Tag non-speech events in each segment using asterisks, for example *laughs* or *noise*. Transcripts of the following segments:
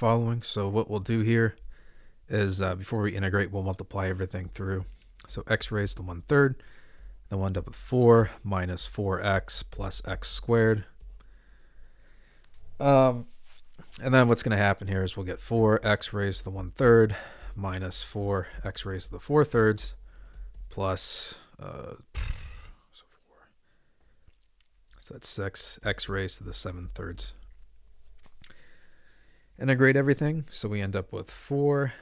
following. So what we'll do here is uh, before we integrate, we'll multiply everything through. So x raised to 1 third, then we'll end up with 4 minus 4x plus x squared. Um, and then what's going to happen here is we'll get 4x raised to the 1 third minus 4x raised to the 4 thirds plus, uh, so 4. So that's 6, x raised to the 7 thirds. Integrate everything, so we end up with 4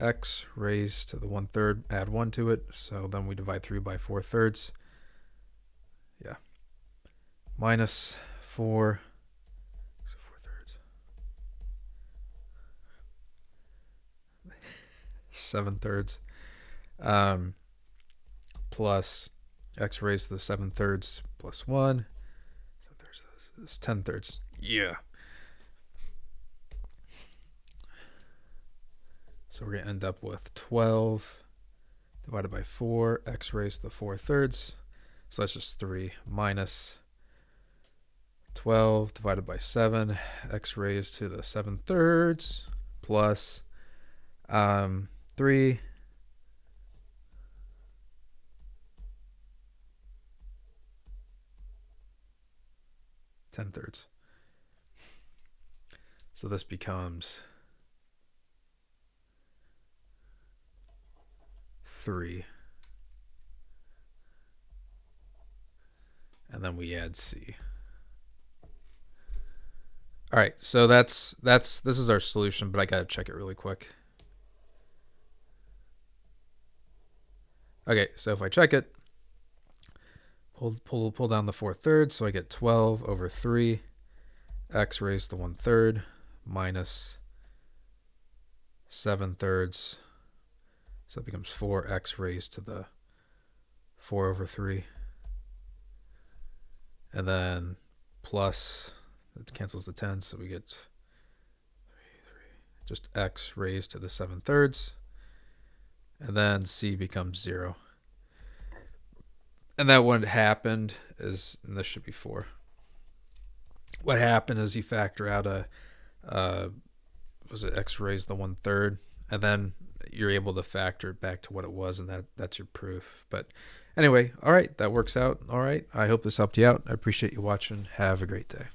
x raised to the 1 third, add 1 to it, so then we divide through by 4 thirds. Yeah. Minus 4, so 4 thirds. *laughs* 7 thirds. Um, plus x raised to the 7 thirds plus 1. 7 thirds is 10 thirds. Yeah. So we're going to end up with 12 divided by 4, x raised to the 4 thirds. So that's just 3 minus 12 divided by 7, x raised to the 7 thirds plus um, 3 10 thirds. So this becomes 3. And then we add C. All right, so that's that's this is our solution, but I got to check it really quick. Okay, so if I check it, pull pull pull down the 4 thirds, so I get 12 over 3 x raised to 1 third minus 7 thirds so it becomes 4x raised to the 4 over 3. And then plus, it cancels the 10, so we get 3, 3, just x raised to the 7 thirds. And then c becomes 0. And that what happened is, and this should be 4. What happened is you factor out a, uh, was it x raised to the 1 third, and then you're able to factor it back to what it was, and that that's your proof. But anyway, all right, that works out. All right, I hope this helped you out. I appreciate you watching. Have a great day.